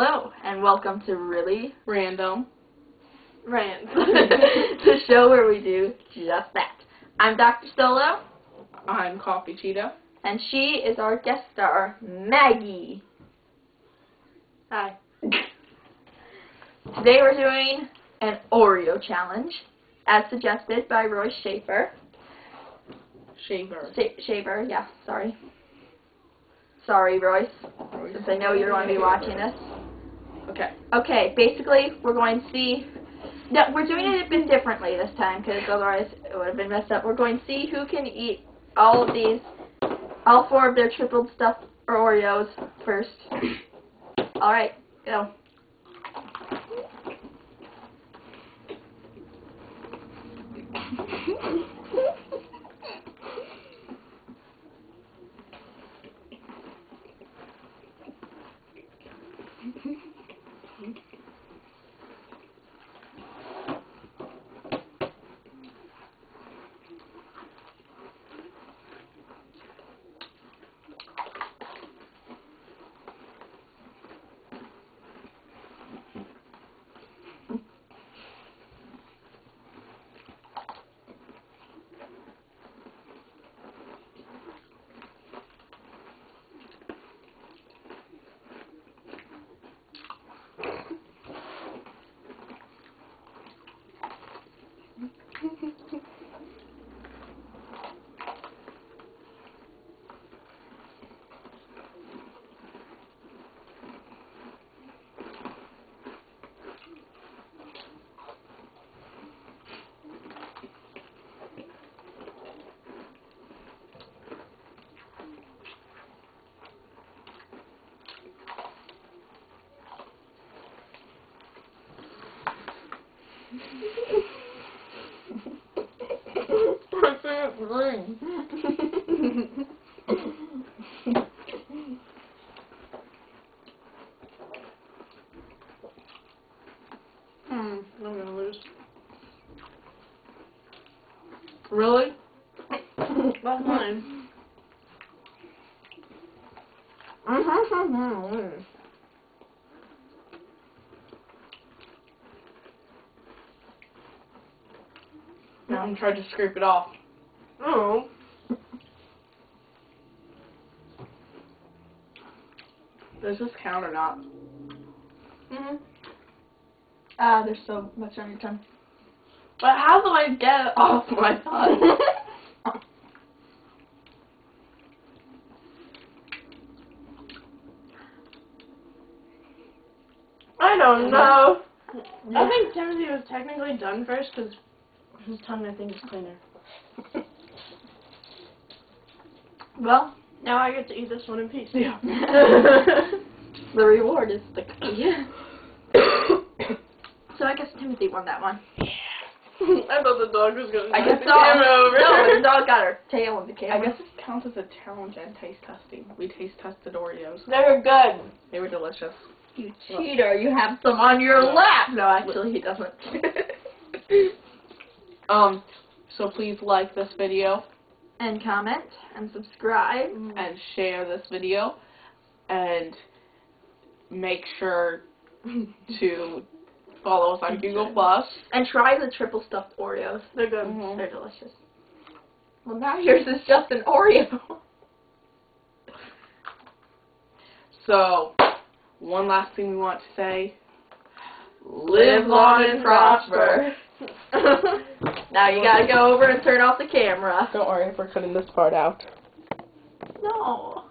Hello, and welcome to Really Random. Rants, the show where we do just that. I'm Dr. Solo, I'm Coffee Cheetah. and she is our guest star, Maggie. Hi. Today we're doing an Oreo challenge, as suggested by Roy Schaefer. Shaver. Sha- Shaver, yeah, sorry. Sorry, Royce, since I know you're going to be watching this. Okay. Okay, basically, we're going to see. No, we're doing it a bit differently this time because otherwise it would have been messed up. We're going to see who can eat all of these, all four of their tripled stuffed Oreos first. all right, go. I. Hmm, I'm gonna lose. Really? That's mine. Mm-hmm. Now I'm trying to scrape it off. Oh. Does this count or not? hmm Ah, there's so much on your tongue. But how do I get it off my tongue? I don't know. I think Timothy was technically done first because his tongue, I think, is cleaner. well, Now I get to eat this one in peace. Yeah. the reward is the cookie. so I guess Timothy won that one. Yeah. I thought the dog was going to I guess the so. camera over. No, the dog got her tail in the camera. I guess this counts as a challenge and taste testing. We taste tested Oreos. they were good. They were delicious. You cheater! You have some on your lap. No, actually, he doesn't. Um, so please like this video and comment and subscribe. and share this video and make sure to follow us on Google Plus. And try the triple stuffed Oreos. They're good. Mhm. They're delicious. Well, now yours is just an Oreo. So, one last thing we want to say. Live long and prosper. now you gotta go over and turn off the camera. Don't worry, we're cutting this part out. No.